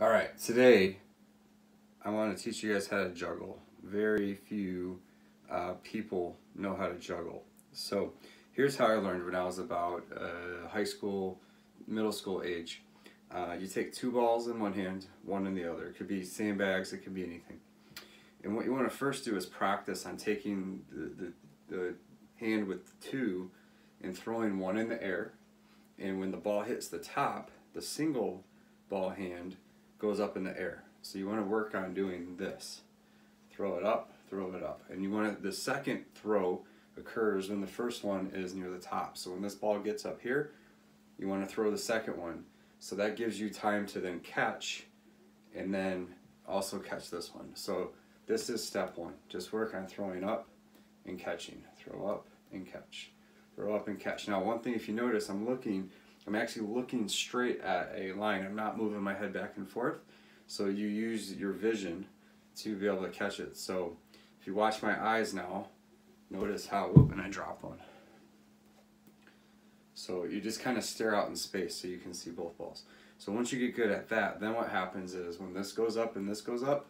All right, today I want to teach you guys how to juggle. Very few uh, people know how to juggle. So here's how I learned when I was about uh, high school, middle school age. Uh, you take two balls in one hand, one in the other. It could be sandbags, it could be anything. And what you want to first do is practice on taking the, the, the hand with two and throwing one in the air. And when the ball hits the top, the single ball hand goes up in the air. So you want to work on doing this. Throw it up, throw it up. And you want to, the second throw occurs when the first one is near the top. So when this ball gets up here, you want to throw the second one. So that gives you time to then catch and then also catch this one. So this is step one. Just work on throwing up and catching. Throw up and catch. Throw up and catch. Now one thing if you notice, I'm looking I'm actually looking straight at a line. I'm not moving my head back and forth. So you use your vision to be able to catch it. So if you watch my eyes now, notice how, whoop, and I drop one. So you just kind of stare out in space so you can see both balls. So once you get good at that, then what happens is when this goes up and this goes up,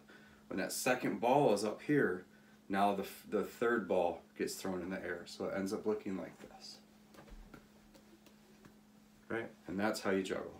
when that second ball is up here, now the, the third ball gets thrown in the air. So it ends up looking like this right? And that's how you juggle.